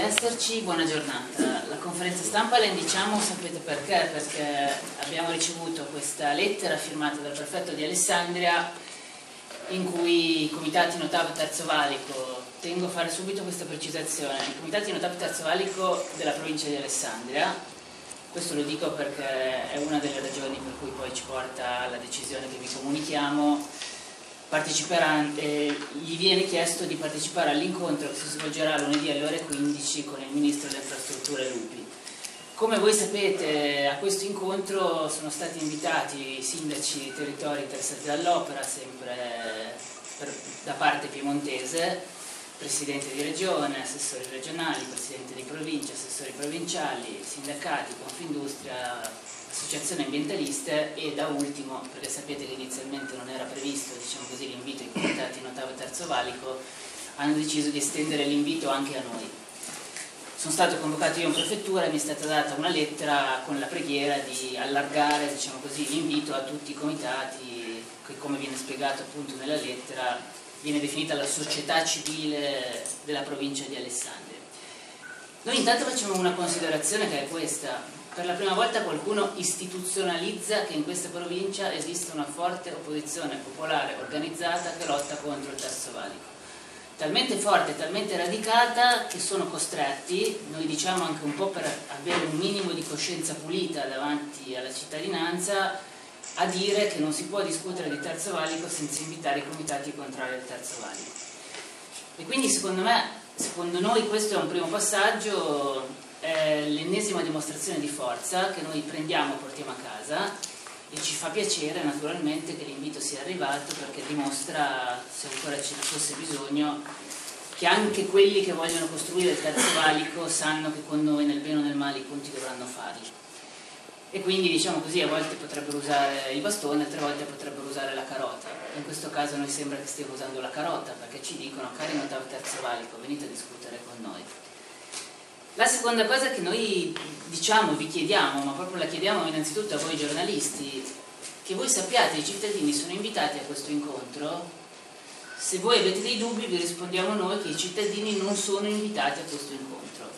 esserci, buona giornata. La conferenza stampa la indiciamo, sapete perché? Perché abbiamo ricevuto questa lettera firmata dal prefetto di Alessandria in cui i comitati Notavo Terzo Valico, tengo a fare subito questa precisazione, i comitati Notavo Terzo Valico della provincia di Alessandria, questo lo dico perché è una delle ragioni per cui poi ci porta alla decisione che vi comunichiamo, gli viene chiesto di partecipare all'incontro che si svolgerà lunedì alle ore 15 con il Ministro delle Infrastrutture Lupi. Come voi sapete a questo incontro sono stati invitati i sindaci di territori interessati dall'opera, sempre per, da parte piemontese, presidente di regione, assessori regionali, presidente di provincia, assessori provinciali, sindacati, Confindustria, associazioni ambientaliste e da ultimo, perché sapete che inizialmente non era previsto diciamo così, l'invito ai comitati in ottavo e terzo valico, hanno deciso di estendere l'invito anche a noi. Sono stato convocato io in prefettura e mi è stata data una lettera con la preghiera di allargare diciamo l'invito a tutti i comitati che come viene spiegato appunto nella lettera viene definita la società civile della provincia di Alessandria. Noi intanto facciamo una considerazione che è questa, per la prima volta qualcuno istituzionalizza che in questa provincia esiste una forte opposizione popolare organizzata che lotta contro il terzo valico. Talmente forte, talmente radicata che sono costretti, noi diciamo anche un po' per avere un minimo di coscienza pulita davanti alla cittadinanza, a dire che non si può discutere di terzo valico senza invitare i comitati contrari al terzo valico. E quindi secondo me, secondo noi questo è un primo passaggio è l'ennesima dimostrazione di forza che noi prendiamo e portiamo a casa e ci fa piacere naturalmente che l'invito sia arrivato perché dimostra, se ancora ce ne fosse bisogno, che anche quelli che vogliono costruire il terzo valico sanno che con noi nel bene o nel male i conti dovranno farli. E quindi diciamo così, a volte potrebbero usare il bastone, altre volte potrebbero usare la carota. In questo caso noi sembra che stiamo usando la carota perché ci dicono cari notavi terzo valico, venite a discutere con noi. La seconda cosa che noi diciamo, vi chiediamo, ma proprio la chiediamo innanzitutto a voi giornalisti, che voi sappiate, i cittadini sono invitati a questo incontro, se voi avete dei dubbi vi rispondiamo noi che i cittadini non sono invitati a questo incontro.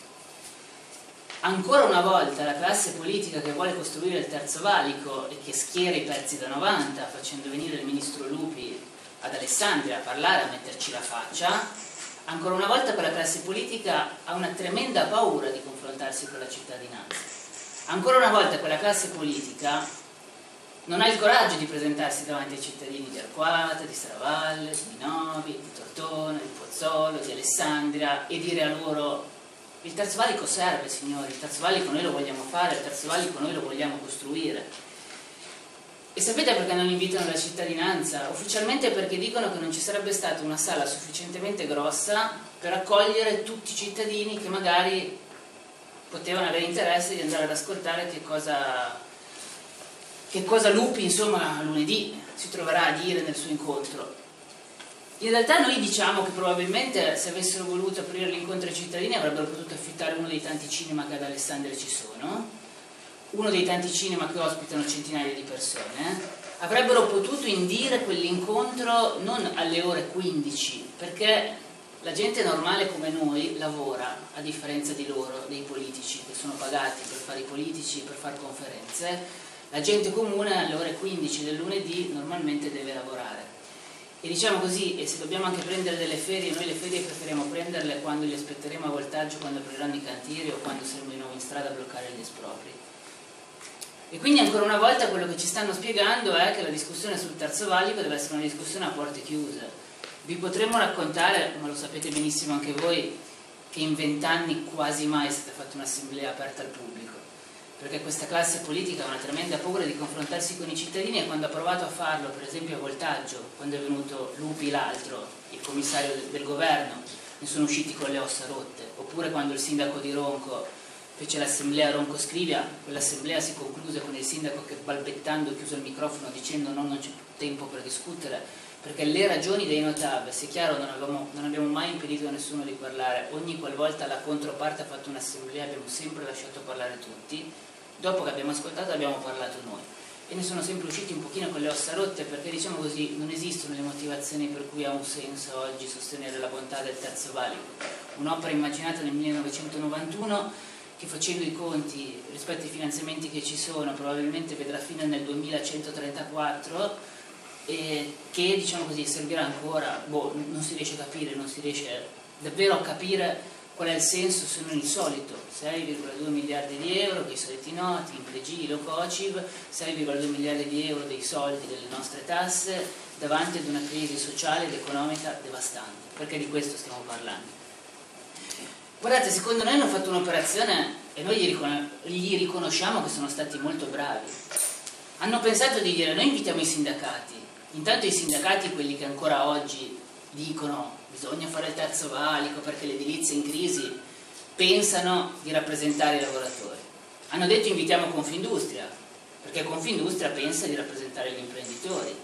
Ancora una volta la classe politica che vuole costruire il terzo valico e che schiera i pezzi da 90 facendo venire il ministro Lupi ad Alessandria a parlare, a metterci la faccia, ancora una volta quella classe politica ha una tremenda paura di confrontarsi con la cittadinanza. Ancora una volta quella classe politica non ha il coraggio di presentarsi davanti ai cittadini di Arquata, di Stravalle, di Novi, di Tortona, di Pozzolo, di Alessandria e dire a loro il terzo valico serve signori, il terzo valico noi lo vogliamo fare, il terzo valico noi lo vogliamo costruire e sapete perché non invitano la cittadinanza? Ufficialmente perché dicono che non ci sarebbe stata una sala sufficientemente grossa per accogliere tutti i cittadini che magari potevano avere interesse di andare ad ascoltare che cosa, che cosa Lupi, insomma, lunedì si troverà a dire nel suo incontro. In realtà noi diciamo che probabilmente se avessero voluto aprire l'incontro ai cittadini avrebbero potuto affittare uno dei tanti cinema che ad Alessandria ci sono uno dei tanti cinema che ospitano centinaia di persone, avrebbero potuto indire quell'incontro non alle ore 15, perché la gente normale come noi lavora, a differenza di loro, dei politici, che sono pagati per fare i politici, per fare conferenze, la gente comune alle ore 15 del lunedì normalmente deve lavorare. E diciamo così, e se dobbiamo anche prendere delle ferie, noi le ferie preferiamo prenderle quando li aspetteremo a voltaggio, quando apriranno i cantieri o quando saremo di nuovo in strada a bloccare gli espropri. E quindi ancora una volta quello che ci stanno spiegando è che la discussione sul terzo valico deve essere una discussione a porte chiuse. Vi potremmo raccontare, ma lo sapete benissimo anche voi, che in vent'anni quasi mai è stata fatta un'assemblea aperta al pubblico, perché questa classe politica ha una tremenda paura di confrontarsi con i cittadini e quando ha provato a farlo, per esempio a Voltaggio, quando è venuto Lupi l'altro, il commissario del governo, ne sono usciti con le ossa rotte, oppure quando il sindaco di Ronco fece l'assemblea Ronco Scrivia, quell'assemblea si concluse con il sindaco che balbettando chiuse il microfono dicendo no, non c'è tempo per discutere, perché le ragioni dei notav, se chiaro non, avevamo, non abbiamo mai impedito a nessuno di parlare, ogni qualvolta la controparte ha fatto un'assemblea abbiamo sempre lasciato parlare tutti, dopo che abbiamo ascoltato abbiamo parlato noi. E ne sono sempre usciti un pochino con le ossa rotte perché diciamo così non esistono le motivazioni per cui ha un senso oggi sostenere la bontà del terzo valico. Un'opera immaginata nel 1991 che facendo i conti rispetto ai finanziamenti che ci sono probabilmente vedrà fine nel 2134 e che diciamo così servirà ancora, boh, non si riesce a capire, non si riesce davvero a capire qual è il senso se non il solito. 6,2 miliardi di euro che i soliti noti, Impregi, Locociv 6,2 miliardi di euro dei soldi delle nostre tasse davanti ad una crisi sociale ed economica devastante. Perché di questo stiamo parlando guardate secondo noi hanno fatto un'operazione e noi gli, ricon gli riconosciamo che sono stati molto bravi hanno pensato di dire noi invitiamo i sindacati intanto i sindacati quelli che ancora oggi dicono bisogna fare il terzo valico perché l'edilizia è in crisi, pensano di rappresentare i lavoratori. Hanno detto invitiamo Confindustria, perché Confindustria pensa di rappresentare gli imprenditori.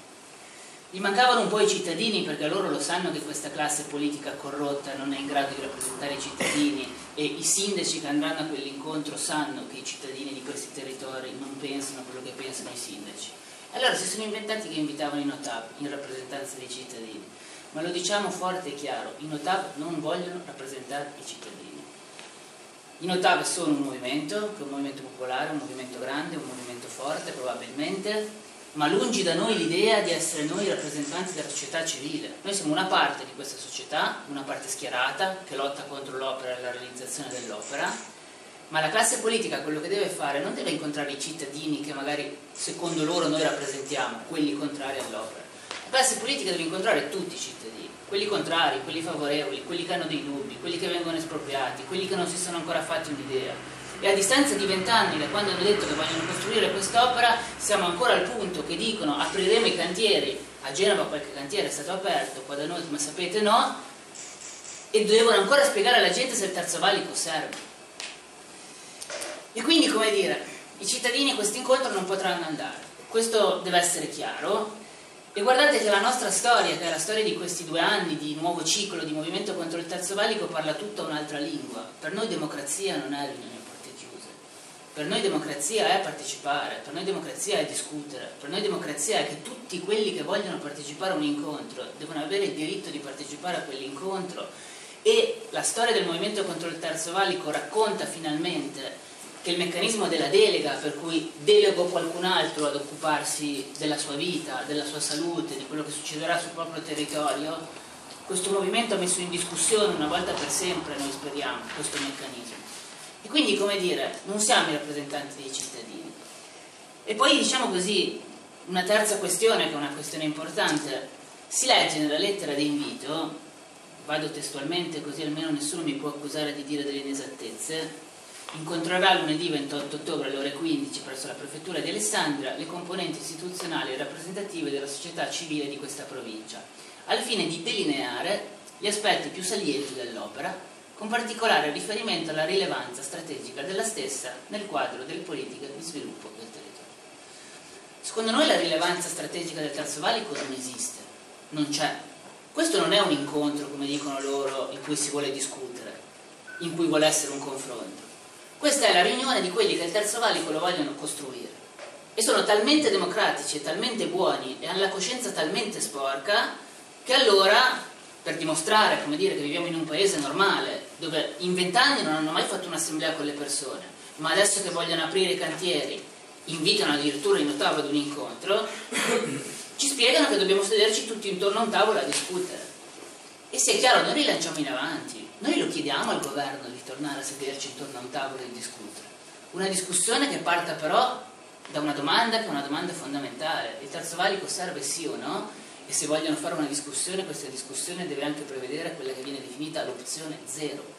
Gli mancavano un po' i cittadini perché loro lo sanno che questa classe politica corrotta non è in grado di rappresentare i cittadini e i sindaci che andranno a quell'incontro sanno che i cittadini di questi territori non pensano quello che pensano i sindaci. Allora si sono inventati che invitavano i notab in rappresentanza dei cittadini ma lo diciamo forte e chiaro, i Notav non vogliono rappresentare i cittadini. I Notav sono un movimento, che è un movimento popolare, un movimento grande, un movimento forte probabilmente, ma lungi da noi l'idea di essere noi rappresentanti della società civile. Noi siamo una parte di questa società, una parte schierata, che lotta contro l'opera e la realizzazione dell'opera, ma la classe politica quello che deve fare non deve incontrare i cittadini che magari secondo loro noi rappresentiamo, quelli contrari all'opera la classe politica deve incontrare tutti i cittadini, quelli contrari, quelli favorevoli, quelli che hanno dei dubbi, quelli che vengono espropriati, quelli che non si sono ancora fatti un'idea. E a distanza di vent'anni da quando hanno detto che vogliono costruire quest'opera, siamo ancora al punto che dicono apriremo i cantieri, a Genova qualche cantiere è stato aperto, qua da noi come sapete no, e devono ancora spiegare alla gente se il terzo valico serve. E quindi, come dire, i cittadini a questo incontro non potranno andare. Questo deve essere chiaro e guardate che la nostra storia, che è la storia di questi due anni di nuovo ciclo di movimento contro il terzo valico, parla tutta un'altra lingua. Per noi democrazia non è chiuse. Per noi democrazia è partecipare, per noi democrazia è discutere, per noi democrazia è che tutti quelli che vogliono partecipare a un incontro devono avere il diritto di partecipare a quell'incontro e la storia del movimento contro il terzo valico racconta finalmente che il meccanismo della delega, per cui delego qualcun altro ad occuparsi della sua vita, della sua salute, di quello che succederà sul proprio territorio, questo movimento ha messo in discussione una volta per sempre, noi speriamo, questo meccanismo. E quindi, come dire, non siamo i rappresentanti dei cittadini. E poi, diciamo così, una terza questione, che è una questione importante, si legge nella lettera di invito, vado testualmente così almeno nessuno mi può accusare di dire delle inesattezze, incontrerà lunedì 28 ottobre alle ore 15 presso la prefettura di Alessandria le componenti istituzionali e rappresentative della società civile di questa provincia, al fine di delineare gli aspetti più salienti dell'opera, con particolare riferimento alla rilevanza strategica della stessa nel quadro delle politiche di sviluppo del territorio. Secondo noi la rilevanza strategica del Terzo Valico non esiste, non c'è. Questo non è un incontro, come dicono loro, in cui si vuole discutere, in cui vuole essere un confronto questa è la riunione di quelli che il terzo valico lo vogliono costruire. E sono talmente democratici e talmente buoni e hanno la coscienza talmente sporca che allora, per dimostrare come dire, che viviamo in un paese normale, dove in vent'anni non hanno mai fatto un'assemblea con le persone, ma adesso che vogliono aprire i cantieri, invitano addirittura in ottavo ad un incontro, ci spiegano che dobbiamo sederci tutti intorno a un tavolo a discutere. E se è chiaro, noi rilanciamo in avanti, noi lo chiediamo al governo di tornare a sederci intorno a un tavolo e discutere. Una discussione che parta però da una domanda che è una domanda fondamentale. Il terzo valico serve sì o no? E se vogliono fare una discussione, questa discussione deve anche prevedere quella che viene definita l'opzione zero.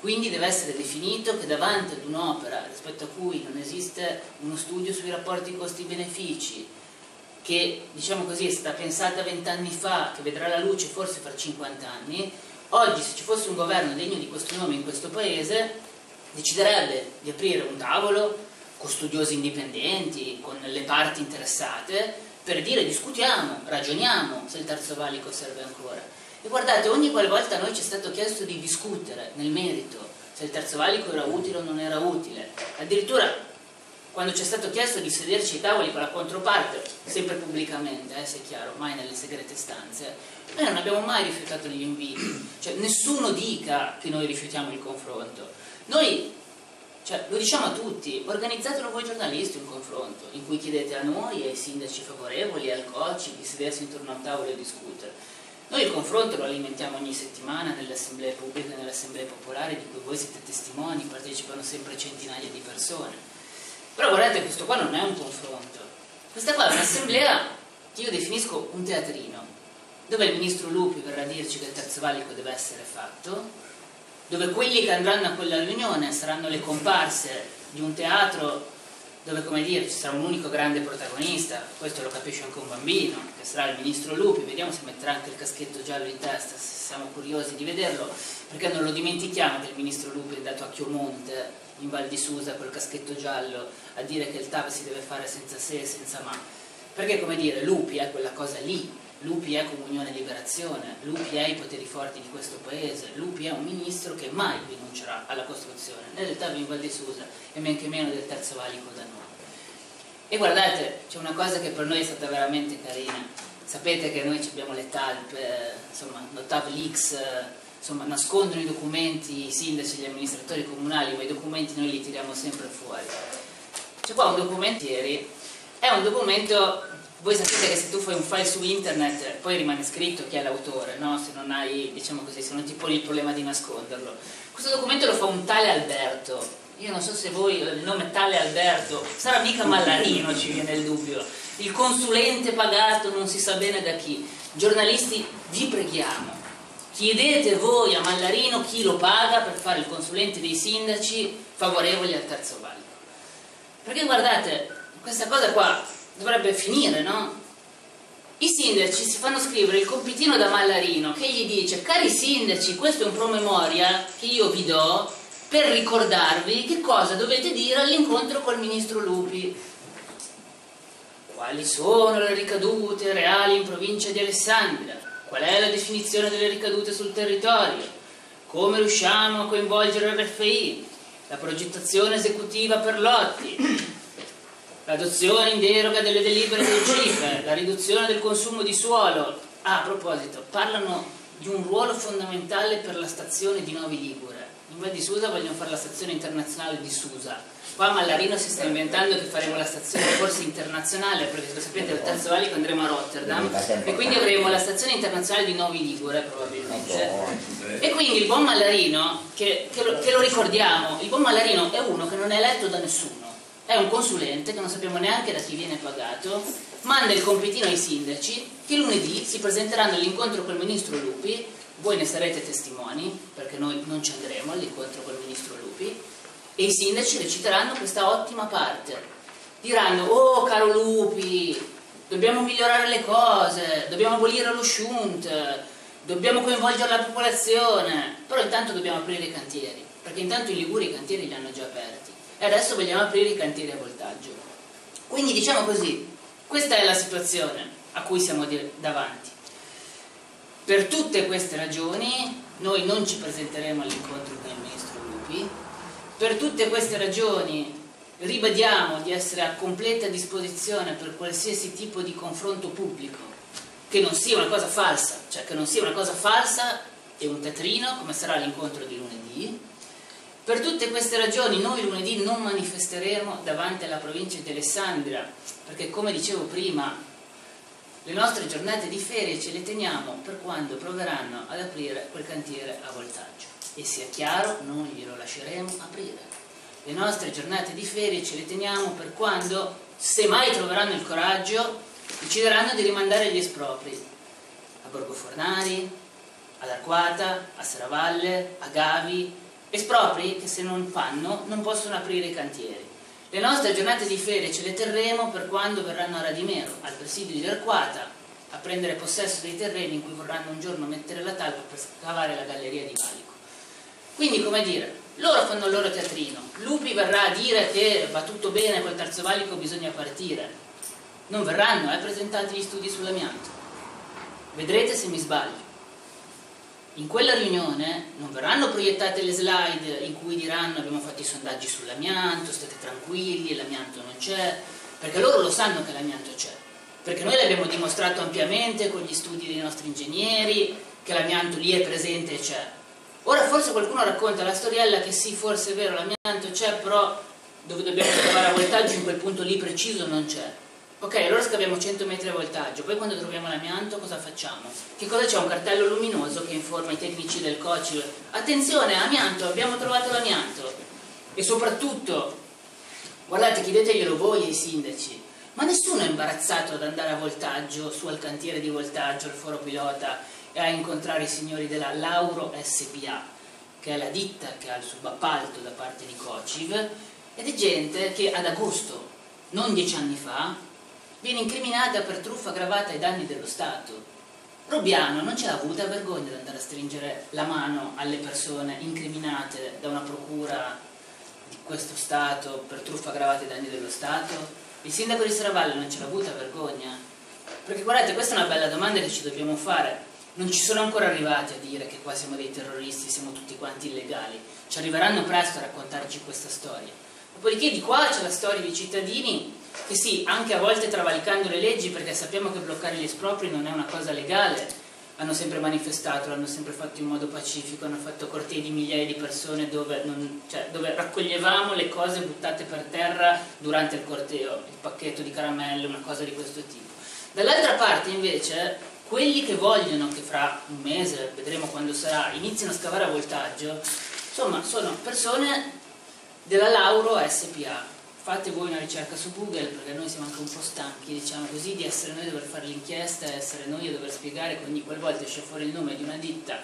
Quindi deve essere definito che davanti ad un'opera rispetto a cui non esiste uno studio sui rapporti costi-benefici, che diciamo così è stata pensata vent'anni fa, che vedrà la luce forse fra 50 anni, Oggi se ci fosse un governo degno di questo nome in questo paese, deciderebbe di aprire un tavolo con studiosi indipendenti, con le parti interessate, per dire discutiamo, ragioniamo se il terzo valico serve ancora. E guardate, ogni qualvolta noi ci è stato chiesto di discutere nel merito se il terzo valico era utile o non era utile, addirittura quando ci è stato chiesto di sederci ai tavoli con la controparte, sempre pubblicamente, eh, se è chiaro, mai nelle segrete stanze, noi non abbiamo mai rifiutato gli inviti, cioè nessuno dica che noi rifiutiamo il confronto. Noi, cioè, lo diciamo a tutti, organizzatelo voi giornalisti un confronto, in cui chiedete a noi, ai sindaci favorevoli, al COCI, di sedersi intorno a un tavolo e discutere. Noi il confronto lo alimentiamo ogni settimana nelle assemblee pubbliche, nelle assemblee popolari, di cui voi siete testimoni, partecipano sempre centinaia di persone però guardate, questo qua non è un confronto. Questa qua è un'assemblea che io definisco un teatrino, dove il ministro Lupi verrà a dirci che il terzo valico deve essere fatto, dove quelli che andranno a quella riunione saranno le comparse di un teatro dove, come dire, ci sarà un unico grande protagonista, questo lo capisce anche un bambino, che sarà il ministro Lupi, vediamo se metterà anche il caschetto giallo in testa, se siamo curiosi di vederlo, perché non lo dimentichiamo che il ministro Lupi è andato a Chiomonte in Val di Susa col caschetto giallo a dire che il TAV si deve fare senza se e senza ma. Perché come dire, Lupi è quella cosa lì, Lupi è Comunione e Liberazione, Lupi è i poteri forti di questo paese, Lupi è un ministro che mai rinuncerà alla costruzione, né del TAV in Val di Susa e men che meno del terzo valico da noi. E guardate, c'è una cosa che per noi è stata veramente carina. Sapete che noi abbiamo le talp, eh, insomma, Notav Leaks, eh, insomma, nascondono i documenti i sindaci gli amministratori comunali, ma i documenti noi li tiriamo sempre fuori. C'è qua un documento ieri, è un documento, voi sapete che se tu fai un file su internet poi rimane scritto chi è l'autore, no? se non hai, diciamo così, se non ti poni il problema di nasconderlo. Questo documento lo fa un tale Alberto, io non so se voi, il nome tale Alberto, sarà mica Mallarino, ci viene il dubbio, il consulente pagato non si sa bene da chi. Giornalisti, vi preghiamo, Chiedete voi a Mallarino chi lo paga per fare il consulente dei sindaci favorevoli al terzo valico. Perché guardate, questa cosa qua dovrebbe finire, no? I sindaci si fanno scrivere il compitino da Mallarino che gli dice cari sindaci, questo è un promemoria che io vi do per ricordarvi che cosa dovete dire all'incontro col ministro Lupi. Quali sono le ricadute reali in provincia di Alessandria? Qual è la definizione delle ricadute sul territorio? Come riusciamo a coinvolgere il RFI? La progettazione esecutiva per lotti, l'adozione in deroga delle delibere del CIFE, la riduzione del consumo di suolo. Ah, a proposito, parlano di un ruolo fondamentale per la stazione di Novi Ligure. In Val di Susa vogliono fare la stazione internazionale di Susa Qua Mallarino si sta inventando che faremo la stazione forse internazionale, perché lo sapete al terzo valico andremo a Rotterdam e quindi avremo la stazione internazionale di Novi Ligure probabilmente. E quindi il buon Mallarino, che, che, lo, che lo ricordiamo, il buon Mallarino è uno che non è eletto da nessuno, è un consulente che non sappiamo neanche da chi viene pagato, manda il compitino ai sindaci che lunedì si presenteranno all'incontro col ministro Lupi, voi ne sarete testimoni perché noi non ci andremo all'incontro col ministro Lupi. E i sindaci reciteranno questa ottima parte. Diranno, oh caro Lupi, dobbiamo migliorare le cose, dobbiamo abolire lo shunt, dobbiamo coinvolgere la popolazione, però intanto dobbiamo aprire i cantieri, perché intanto i Liguri i cantieri li hanno già aperti e adesso vogliamo aprire i cantieri a voltaggio. Quindi diciamo così, questa è la situazione a cui siamo davanti. Per tutte queste ragioni noi non ci presenteremo all'incontro con il Ministro Lupi, per tutte queste ragioni ribadiamo di essere a completa disposizione per qualsiasi tipo di confronto pubblico, che non sia una cosa falsa, cioè che non sia una cosa falsa e un teatrino come sarà l'incontro di lunedì. Per tutte queste ragioni noi lunedì non manifesteremo davanti alla provincia di Alessandria, perché come dicevo prima, le nostre giornate di ferie ce le teniamo per quando proveranno ad aprire quel cantiere a voltaggio e sia chiaro non glielo lasceremo aprire. Le nostre giornate di ferie ce le teniamo per quando, se mai troveranno il coraggio, decideranno di rimandare gli espropri a Borgo Fornari, ad Arquata, a Serravalle, a Gavi, espropri che se non fanno non possono aprire i cantieri. Le nostre giornate di ferie ce le terremo per quando verranno a Radimero, al presidio di Arquata, a prendere possesso dei terreni in cui vorranno un giorno mettere la talpa per scavare la galleria di Valico. Quindi, come dire, loro fanno il loro teatrino, Lupi verrà a dire che va tutto bene, col terzo valico bisogna partire. Non verranno eh, presentati gli studi sull'amianto. Vedrete se mi sbaglio. In quella riunione non verranno proiettate le slide in cui diranno abbiamo fatto i sondaggi sull'amianto, state tranquilli, l'amianto non c'è, perché loro lo sanno che l'amianto c'è, perché noi l'abbiamo dimostrato ampiamente con gli studi dei nostri ingegneri, che l'amianto lì è presente e c'è. Ora forse qualcuno racconta la storiella che sì, forse è vero, l'amianto c'è, però dove dobbiamo trovare a voltaggio in quel punto lì preciso non c'è. Ok, allora scaviamo 100 metri a voltaggio, poi quando troviamo l'amianto cosa facciamo? Che cosa c'è? Un cartello luminoso che informa i tecnici del COCIV. Attenzione, amianto, abbiamo trovato l'amianto. E soprattutto, guardate, chiedeteglielo voi ai sindaci, ma nessuno è imbarazzato ad andare a voltaggio, su al cantiere di voltaggio, al foro pilota, e a incontrare i signori della Lauro SPA, che è la ditta che ha il subappalto da parte di COCIV, ed è gente che ad agosto, non dieci anni fa, viene incriminata per truffa aggravata ai danni dello Stato. Robiano non ce l'ha avuta vergogna di andare a stringere la mano alle persone incriminate da una procura di questo Stato per truffa aggravata ai danni dello Stato? Il sindaco di Serravalle non ce l'ha avuta vergogna? Perché guardate, questa è una bella domanda che ci dobbiamo fare. Non ci sono ancora arrivati a dire che qua siamo dei terroristi, siamo tutti quanti illegali. Ci arriveranno presto a raccontarci questa storia. Dopodiché di qua c'è la storia dei cittadini che sì, anche a volte travalicando le leggi, perché sappiamo che bloccare gli espropri non è una cosa legale, hanno sempre manifestato, l'hanno sempre fatto in modo pacifico, hanno fatto cortei di migliaia di persone dove, non, cioè, dove, raccoglievamo le cose buttate per terra durante il corteo, il pacchetto di caramelle, una cosa di questo tipo. Dall'altra parte invece quelli che vogliono che fra un mese, vedremo quando sarà, inizino a scavare a voltaggio, insomma sono persone della Lauro SPA, fate voi una ricerca su Google perché noi siamo anche un po' stanchi, diciamo così, di essere noi a dover fare l'inchiesta, essere noi a dover spiegare che ogni qualvolta esce fuori il nome di una ditta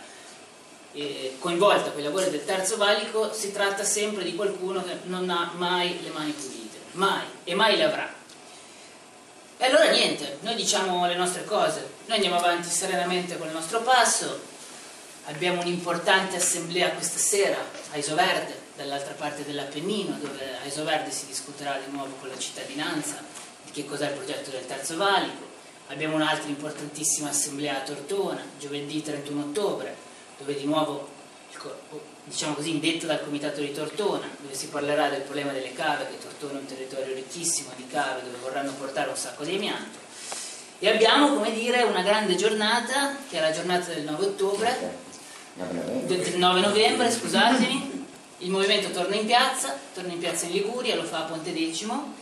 eh, coinvolta con i lavori del terzo valico, si tratta sempre di qualcuno che non ha mai le mani pulite, mai, e mai le avrà. E allora niente, noi diciamo le nostre cose, noi andiamo avanti serenamente con il nostro passo, abbiamo un'importante assemblea questa sera a Isoverde, dall'altra parte dell'Appennino, dove a Isoverde si discuterà di nuovo con la cittadinanza di che cos'è il progetto del Terzo Valico. Abbiamo un'altra importantissima assemblea a Tortona, giovedì 31 ottobre, dove di nuovo, diciamo così, indetta dal Comitato di Tortona, dove si parlerà del problema delle cave, che Tortona è un territorio ricchissimo di cave, dove vorranno portare un sacco di amianto. E abbiamo, come dire, una grande giornata, che è la giornata del 9 ottobre, del 9 novembre, scusatemi, il movimento torna in piazza, torna in piazza in Liguria, lo fa a Ponte Decimo.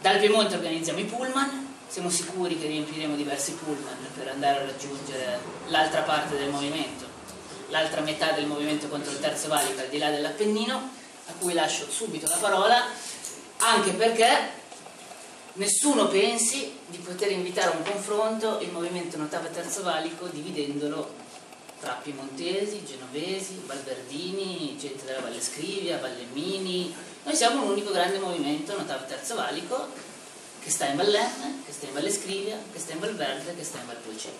Dal Piemonte organizziamo i pullman, siamo sicuri che riempiremo diversi pullman per andare a raggiungere l'altra parte del movimento, l'altra metà del movimento contro il terzo valico al di là dell'Appennino, a cui lascio subito la parola, anche perché nessuno pensi di poter invitare a un confronto il movimento Notava Terzo Valico dividendolo tra piemontesi, genovesi, valverdini, gente della Valle Scrivia, Vallemmini. Noi siamo un unico grande movimento notav terzo valico che sta in Vallemme, che sta in Valle Scrivia, che sta in Valverde, che sta in Valpolceva.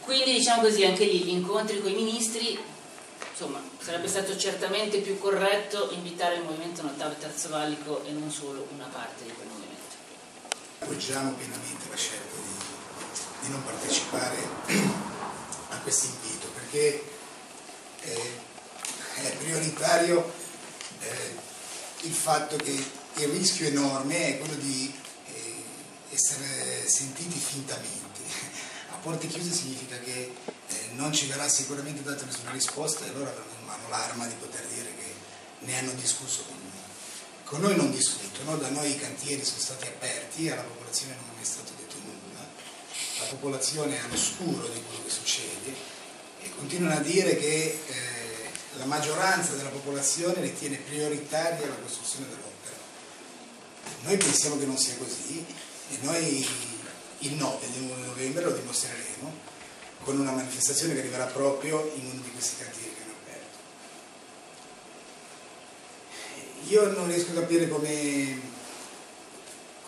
Quindi diciamo così anche lì gli incontri con i ministri, insomma, sarebbe stato certamente più corretto invitare il movimento notav terzo valico e non solo una parte di quel movimento. Appoggiamo pienamente la scelta di, di non partecipare a questo invito perché eh, è prioritario eh, il fatto che il rischio enorme è quello di eh, essere sentiti fintamente. A porte chiuse significa che non ci verrà sicuramente data nessuna risposta e allora avremo in mano l'arma di poter dire che ne hanno discusso con noi. Con noi non discutono, da noi i cantieri sono stati aperti, alla popolazione non è stato detto nulla, la popolazione è all'oscuro di quello che succede e continuano a dire che eh, la maggioranza della popolazione ritiene prioritaria la costruzione dell'opera. Noi pensiamo che non sia così e noi il 9 di novembre lo dimostreremo con una manifestazione che arriverà proprio in uno di questi cantieri che hanno aperto. Io non riesco a capire come,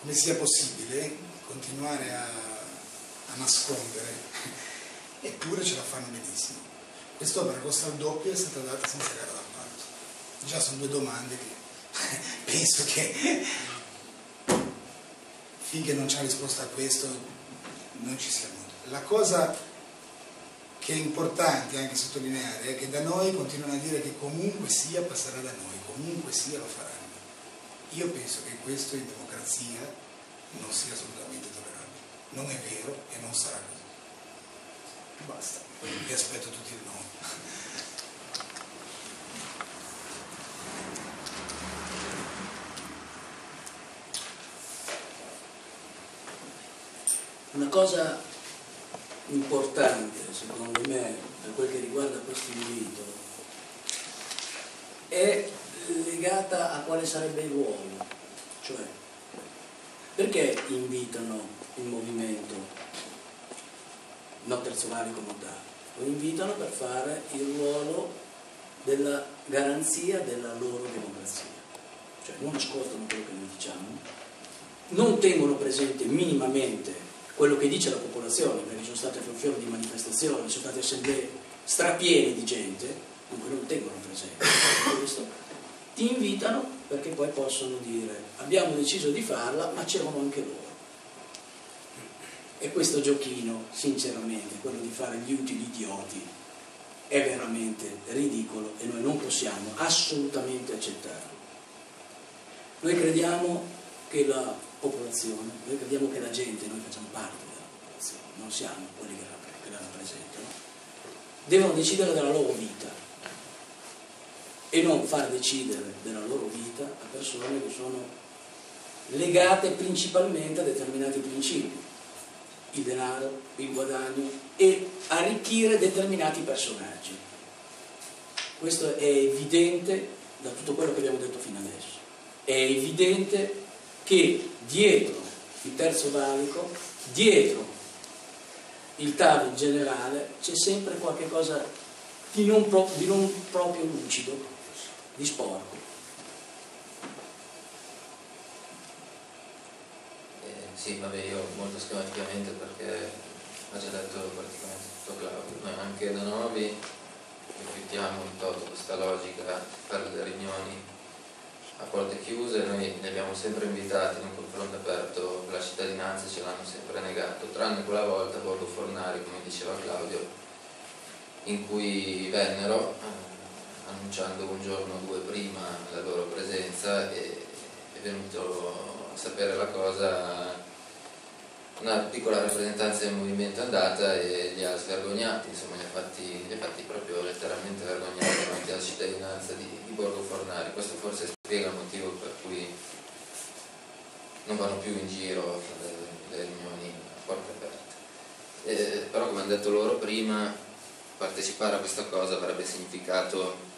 come sia possibile continuare a, a nascondere eppure ce la fanno benissimo. Quest'opera costa il doppio e è stata data senza gara d'appalto. Già sono due domande che penso che finché non c'è risposta a questo non ci siamo. La cosa che è importante anche sottolineare è che da noi continuano a dire che comunque sia passerà da noi, comunque sia lo faranno. Io penso che questo in democrazia non sia assolutamente tollerabile. Non è vero e non sarà così. Basta. Vi aspetto tutti di nuovo. Una cosa importante, secondo me, per quel che riguarda questo invito, è legata a quale sarebbe il ruolo. Cioè, perché invitano il movimento non terzolarico modale? Lo invitano per fare il ruolo della garanzia della loro democrazia. Cioè non ascoltano quello che noi diciamo, non tengono presente minimamente quello che dice la popolazione, perché ci sono state fior di manifestazioni, ci sono state assemblee strapiene di gente, dunque non tengono presente questo, ti invitano perché poi possono dire abbiamo deciso di farla, ma c'erano anche loro. E questo giochino, sinceramente, quello di fare gli utili idioti, è veramente ridicolo e noi non possiamo assolutamente accettarlo. Noi crediamo che la popolazione, noi crediamo che la gente, noi facciamo parte della popolazione, non siamo quelli che la, rappresentano, devono decidere della loro vita e non far decidere della loro vita a persone che sono legate principalmente a determinati principi, il denaro, il guadagno e arricchire determinati personaggi. Questo è evidente da tutto quello che abbiamo detto fino adesso. È evidente che dietro il terzo valico, dietro il TAV in generale, c'è sempre qualcosa di non, pro, di non proprio lucido, di sporco. Eh, sì, vabbè, io molto schematicamente perché ha già detto praticamente tutto Claudio. Noi anche da Novi rifiutiamo in toto questa logica per le riunioni a porte chiuse, noi li abbiamo sempre invitati in un confronto aperto, la cittadinanza ce l'hanno sempre negato, tranne quella volta Borgo Fornari, come diceva Claudio, in cui vennero eh, annunciando un giorno o due prima la loro presenza e è venuto a sapere la cosa una piccola rappresentanza del movimento è andata e li ha svergognati, insomma li ha fatti, li ha fatti proprio letteralmente vergognati davanti alla cittadinanza di, di Borgo Fornari. Questo forse spiega il motivo per cui non vanno più in giro le riunioni a porte aperte. Eh, però come hanno detto loro prima, partecipare a questa cosa avrebbe significato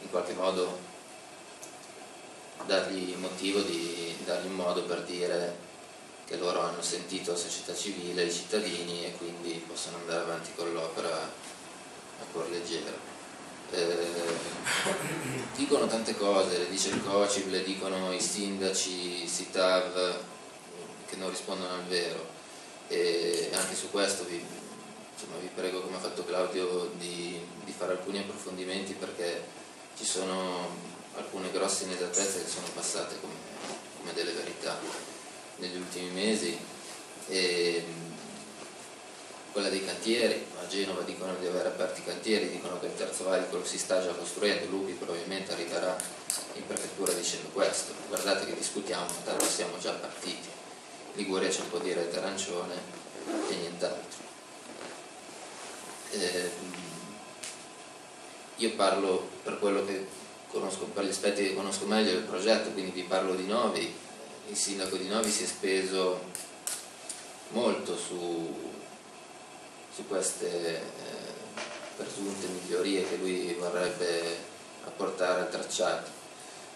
in qualche modo dargli motivo di dargli un modo per dire che loro hanno sentito la società civile, i cittadini e quindi possono andare avanti con l'opera a cuor leggero. Eh, dicono tante cose, le dice il COCIB, le dicono i sindaci, i SITAV che non rispondono al vero e anche su questo vi, insomma, vi prego come ha fatto Claudio di, di fare alcuni approfondimenti perché ci sono alcune grosse inesattezze che sono passate come, come delle verità negli ultimi mesi e quella dei cantieri, a Genova dicono di aver aperto i cantieri, dicono che il terzo valico lo si sta già costruendo, Lupi probabilmente arriverà in prefettura dicendo questo, guardate che discutiamo, tanto siamo già partiti, Liguria c'è un po' di rete arancione e nient'altro. Eh, io parlo per quello che conosco, per gli aspetti che conosco meglio del progetto, quindi vi parlo di Novi, il sindaco di Novi si è speso molto su, su queste eh, presunte migliorie che lui vorrebbe apportare al tracciato,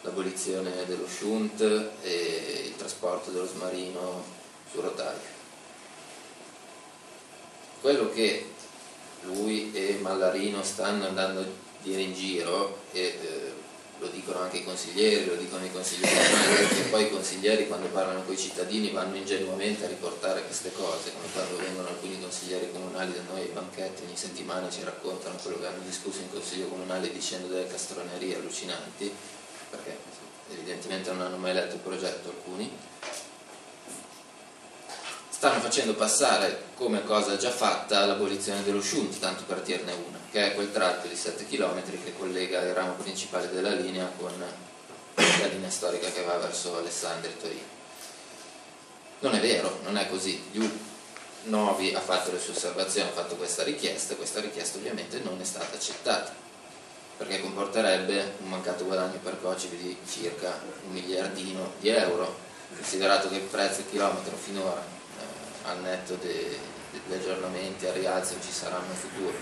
l'abolizione dello shunt e il trasporto dello smarino su rotaio. Quello che lui e Mallarino stanno andando a dire in giro e eh, lo dicono anche i consiglieri, lo dicono i consiglieri e poi i consiglieri quando parlano con i cittadini vanno ingenuamente a riportare queste cose, come quando vengono alcuni consiglieri comunali da noi ai banchetti ogni settimana ci raccontano quello che hanno discusso in consiglio comunale dicendo delle castronerie allucinanti, perché evidentemente non hanno mai letto il progetto alcuni. Stanno facendo passare come cosa già fatta l'abolizione dello Shunt, tanto per dirne una, che è quel tratto di 7 km che collega il ramo principale della linea con la linea storica che va verso Alessandria e Torino. Non è vero, non è così. Novi ha fatto le sue osservazioni, ha fatto questa richiesta, questa richiesta ovviamente non è stata accettata, perché comporterebbe un mancato guadagno per Cocivi di circa un miliardino di euro, considerato che il prezzo chilometro finora, al netto degli aggiornamenti a rialzo ci saranno in futuro,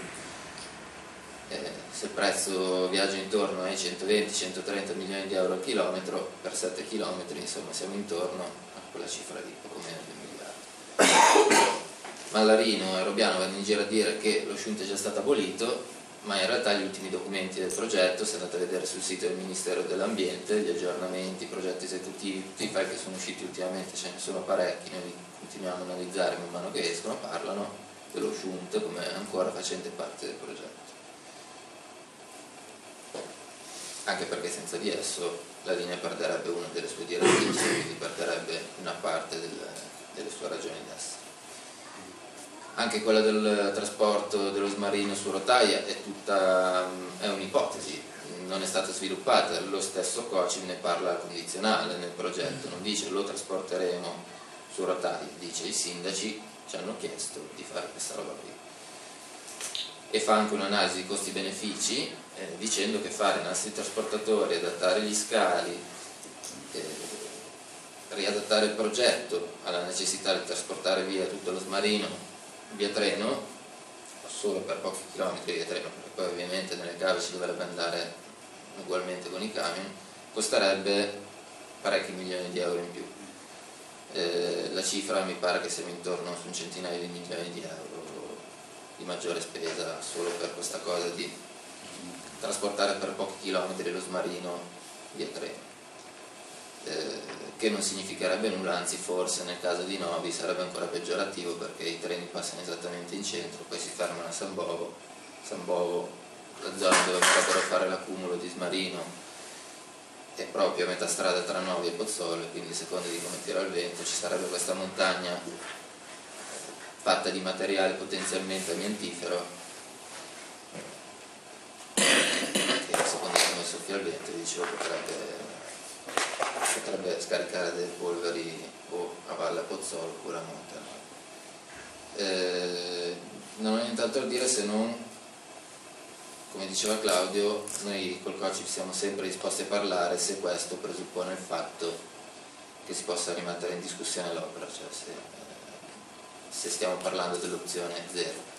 eh, se il prezzo viaggia intorno ai 120-130 milioni di euro al chilometro, per 7 chilometri insomma siamo intorno a quella cifra di poco meno di un miliardo. Mallarino e Robiano vanno in giro a dire che lo sciunto è già stato abolito, ma in realtà gli ultimi documenti del progetto, se andate a vedere sul sito del Ministero dell'Ambiente, gli aggiornamenti, i progetti esecutivi, tutti i file che sono usciti ultimamente, ce ne sono parecchi, noi li continuiamo a analizzare man mano che escono, parlano dello sciunto come ancora facente parte del progetto. Anche perché senza di esso la linea perderebbe una delle sue direttrici, quindi perderebbe una parte del, delle sue ragioni d'essere anche quella del trasporto dello smarino su rotaia è, tutta, è un'ipotesi, non è stata sviluppata, lo stesso Cocim ne parla al condizionale nel progetto, non dice lo trasporteremo su rotaia, dice i sindaci ci hanno chiesto di fare questa roba qui. E fa anche un'analisi di costi-benefici eh, dicendo che fare innanzi trasportatori, adattare gli scali, eh, riadattare il progetto alla necessità di trasportare via tutto lo smarino via treno, solo per pochi chilometri via treno, perché poi ovviamente nelle cave si dovrebbe andare ugualmente con i camion, costerebbe parecchi milioni di euro in più. Eh, la cifra mi pare che siamo intorno su un centinaio di milioni di euro di maggiore spesa solo per questa cosa di trasportare per pochi chilometri lo smarino via treno. Eh, che non significherebbe nulla, anzi forse nel caso di Novi sarebbe ancora peggiorativo perché i treni passano esattamente in centro, poi si fermano a San Bovo, San Bovo la zona dove potrebbero fare l'accumulo di smarino è proprio a metà strada tra Novi e Pozzolo, quindi a seconda di come tira il vento ci sarebbe questa montagna fatta di materiale potenzialmente amiantifero che di come soffia il vento dicevo potrebbe potrebbe scaricare delle polveri o a Valle Pozzolo oppure a Monte eh, non ho nient'altro da dire se non come diceva Claudio noi col coach siamo sempre disposti a parlare se questo presuppone il fatto che si possa rimettere in discussione l'opera cioè se, eh, se stiamo parlando dell'opzione zero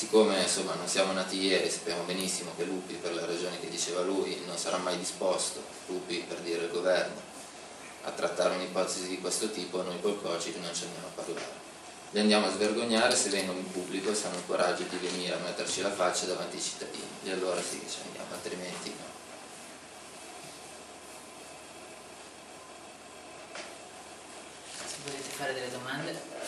siccome insomma, non siamo nati ieri, sappiamo benissimo che Lupi, per le ragioni che diceva lui, non sarà mai disposto, Lupi per dire il governo, a trattare un'ipotesi di questo tipo, noi col COCIC non ci andiamo a parlare. Li andiamo a svergognare se vengono in pubblico, se hanno il coraggio di venire a metterci la faccia davanti ai cittadini, e allora sì ci andiamo, altrimenti no. Se volete fare delle domande